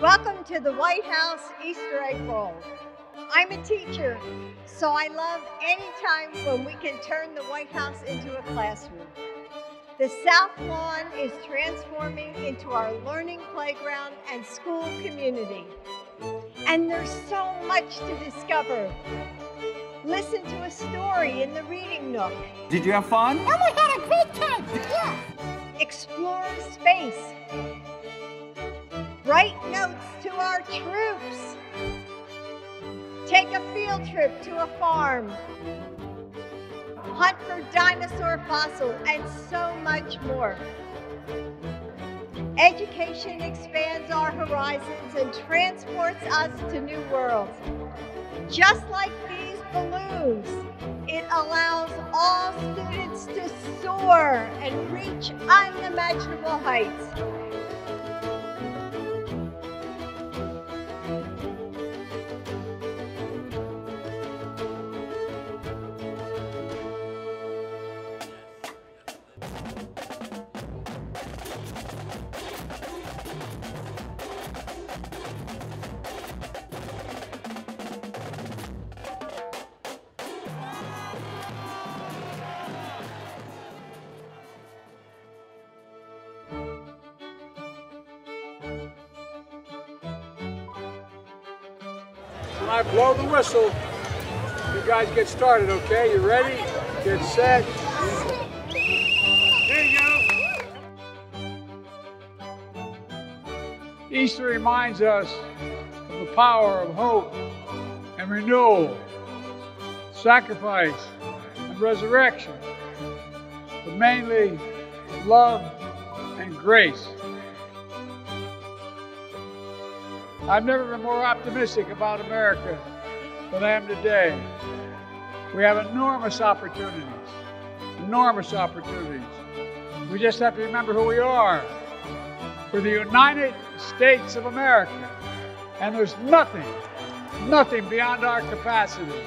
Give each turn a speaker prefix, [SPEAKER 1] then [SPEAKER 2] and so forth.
[SPEAKER 1] Welcome to the White House Easter egg roll. I'm a teacher, so I love any time when we can turn the White House into a classroom. The South Lawn is transforming into our learning playground and school community. And there's so much to discover. Listen to a story in the reading nook.
[SPEAKER 2] Did you have fun?
[SPEAKER 3] And we had a great time. Yeah.
[SPEAKER 1] Explore space. Write notes to our troops. Take a field trip to a farm. Hunt for dinosaur fossils and so much more. Education expands our horizons and transports us to new worlds. Just like these balloons, it allows all students to soar and reach unimaginable heights.
[SPEAKER 4] When I blow the whistle, you guys get started, okay? You ready? Get set. Go. Easter reminds us of the power of hope and renewal, sacrifice and resurrection, but mainly love and grace. I've never been more optimistic about America than I am today. We have enormous opportunities, enormous opportunities. We just have to remember who we are. We're the United States of America, and there's nothing, nothing beyond our capacity.